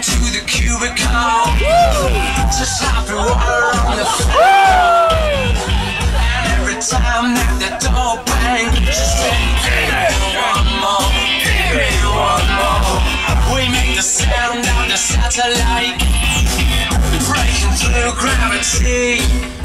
down to the cubicle to slap your water on the floor. And every time that the door bangs, just say, give me one more, give me one more. We make the sound of the satellite breaking through gravity.